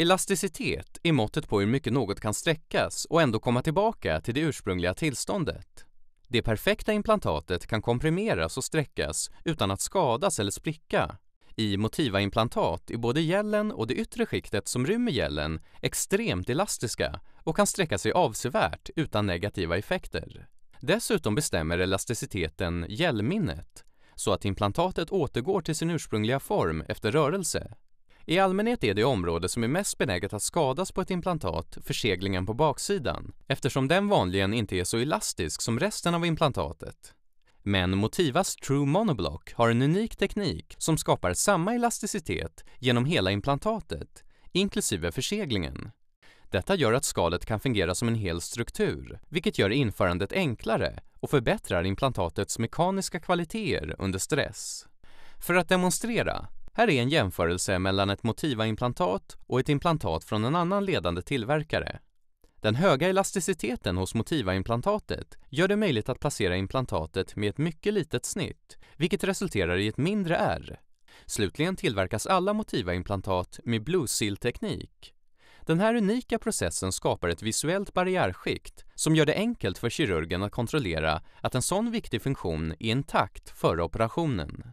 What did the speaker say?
Elasticitet är måttet på hur mycket något kan sträckas och ändå komma tillbaka till det ursprungliga tillståndet. Det perfekta implantatet kan komprimeras och sträckas utan att skadas eller spricka. I Motiva-implantat är både gällen och det yttre skiktet som rymmer gällen extremt elastiska och kan sträcka sig avsevärt utan negativa effekter. Dessutom bestämmer elasticiteten gällminnet så att implantatet återgår till sin ursprungliga form efter rörelse. I allmänhet är det område som är mest benäget att skadas på ett implantat förseglingen på baksidan eftersom den vanligen inte är så elastisk som resten av implantatet. Men Motivas True Monoblock har en unik teknik som skapar samma elasticitet genom hela implantatet, inklusive förseglingen. Detta gör att skalet kan fungera som en hel struktur, vilket gör införandet enklare och förbättrar implantatets mekaniska kvaliteter under stress. För att demonstrera, här är en jämförelse mellan ett Motiva-implantat och ett implantat från en annan ledande tillverkare. Den höga elasticiteten hos Motiva-implantatet gör det möjligt att placera implantatet med ett mycket litet snitt, vilket resulterar i ett mindre R. Slutligen tillverkas alla Motiva-implantat med Blue Seal-teknik. Den här unika processen skapar ett visuellt barriärskikt som gör det enkelt för kirurgen att kontrollera att en sån viktig funktion är intakt före operationen.